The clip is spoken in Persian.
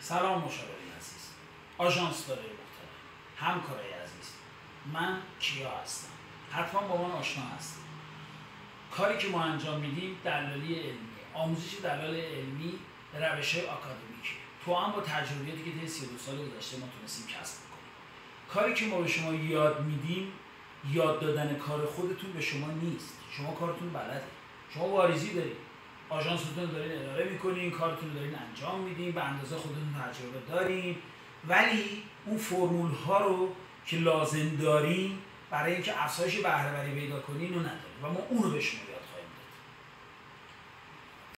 سلام مشاورین عزیز. آژانس داره محترم همکارای عزیز. من کیا هستم؟ حتما با من آشنا هستیم کاری که ما انجام میدیم دلالی علمی آموزش دلال علمی روش های اکادمیکی تو هم با تجربیاتی که طی 32 سال گذشته ما تونستیم کسب کنیم کاری که ما به شما یاد میدیم یاد دادن کار خودتون به شما نیست. شما کارتون بلده. شما واریزی دارید. آژانستون دارین اداره می‌کنین کارتون رو دارین انجام میدین به اندازه خودتون تجربه دارین ولی اون فرمول ها رو که لازم دارین برای اینکه افزایش بهره وری پیدا کنین رو نداریم و ما اون رو به شما